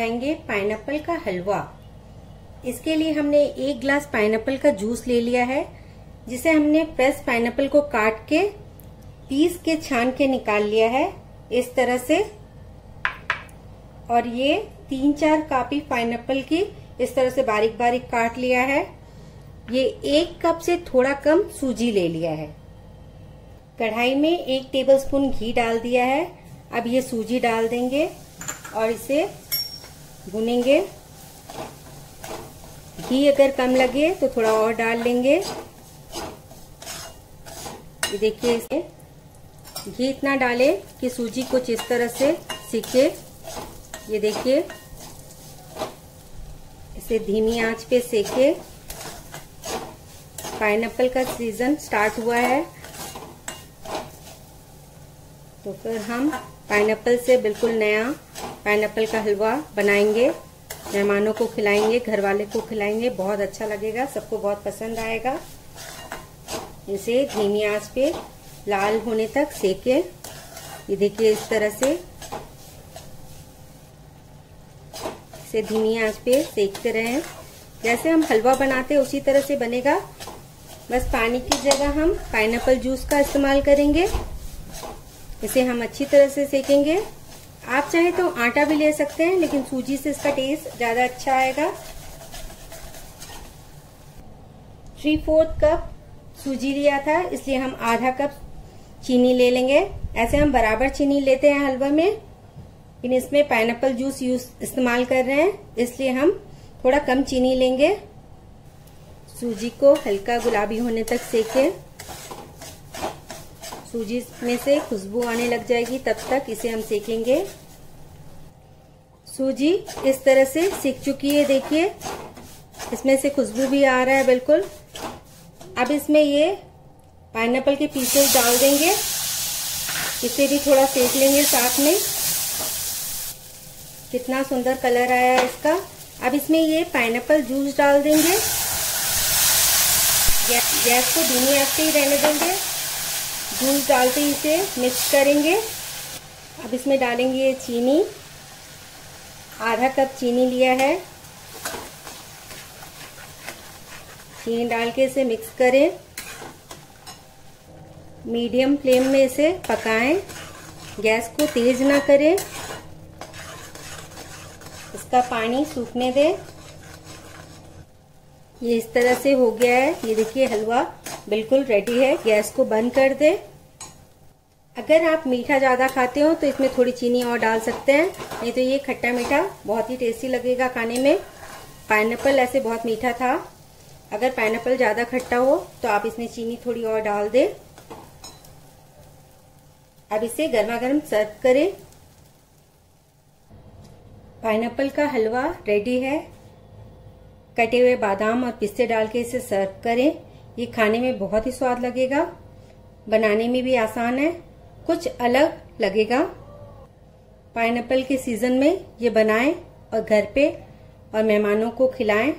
बनाएँगे पाइनएप्पल का हलवा। इसके लिए हमने एक ग्लास पाइनएप्पल का जूस ले लिया है, जिसे हमने फ्रेश पाइनएप्पल को काट के पीस के छान के निकाल लिया है। इस तरह से। और ये तीन चार कापी पाइनएप्पल की इस तरह से बारीक बारीक काट लिया है। ये एक कप से थोड़ा कम सूजी ले लिया है। कढ़ाई में एक टेबलस्पून घी डाल दिया है। अब ये सूजी डाल देंगे और इसे भुनेंगे। घी अगर कम लगे तो थोड़ा और डाल लेंगे। ये देखिए इसे। घी इतना डालें कि सूजी कुछ इस तरह से सीखे। ये देखिए। इसे धीमी आँच पे सेके। पाइनएप्पल का सीज़न स्टार्ट हुआ है। तो फिर हम पाइनएप्पल से बिल्कुल नया पाइनएप्पल का हलवा बनाएँगे। मेहमानों को खिलाएँगे घर वाले को खिलाएँगे। बहुत अच्छा लगेगा, सबको बहुत पसंद आएगा। इसे धीमी आँच पे लाल होने तक सेके। ये देखिए इस तरह से। इसे धीमी आँच पे सेकते रहें। जैसे हम हलवा बनाते हैं, उसी तरह से बनेगा। बस पानी की जगह हम पाइनएप्पल जूस का इस्तेमाल करेंगे। इसे हम अच्छी तरह से सेकेंगे। आप चाहे तो आटा भी ले सकते हैं, लेकिन सूजी से इसका टेस्ट ज़्यादा अच्छा आएगा। थ्री फोर्थ कप सूजी लिया था, इसलिए हम आधा कप चीनी ले लेंगे। ऐसे हम बराबर चीनी लेते हैं हलवा में। लेकिन इसमें पाइनएप्पल जूस यूज़ इस्तेमाल कर रहे हैं, इसलिए हम थोड़ा कम चीनी लेंगे। सूजी को हल्का गुलाबी होने तक सेकें। सूजी में से खुशबू आने लग जाएगी, तब तक इसे हम सेकेंगे। सूजी इस तरह से सीख चुकी है, देखिए। इसमें से खुशबू भी आ रहा है, बिल्कुल। अब इसमें ये पाइनएप्पल के पीसेस डाल देंगे। इसे भी थोड़ा सेक लेंगे साथ में। कितना सुंदर कलर आया है इसका। अब इसमें ये पाइनएप्पल जूस डाल देंगे। गैस को धीमी पे ही रहने देंगे। जूस डालते ही इसे, मिक्स करेंगे। अब इसमें डालेंगे चीनी। आधा कप चीनी लिया है। चीनी डाल के इसे मिक्स करें। मीडियम फ्लेम में इसे पकाएँ। गैस को तेज ना करें। इसका पानी सूखने दें। ये इस तरह से हो गया है। ये देखिए, हलवा बिल्कुल रेडी है। गैस को बंद कर दे। अगर आप मीठा ज़्यादा खाते हो तो इसमें थोड़ी चीनी और डाल सकते हैं। नहीं तो ये खट्टा मीठा बहुत ही टेस्टी लगेगा खाने में। पाइनएप्पल ऐसे बहुत मीठा था। अगर पाइनएप्पल ज़्यादा खट्टा हो तो आप इसमें चीनी थोड़ी और डाल दें। अब इसे गर्मा गर्म सर्व करें। पाइनएप्पल का हलवा रेडी है। कटे हुए बादाम और पिस्ते डाल के इसे सर्व करें। ये खाने में बहुत ही स्वाद लगेगा। बनाने में भी आसान है। कुछ अलग लगेगा। पाइनएप्पल के सीज़न में ये बनाएँ और घर पे और मेहमानों को खिलाएँ।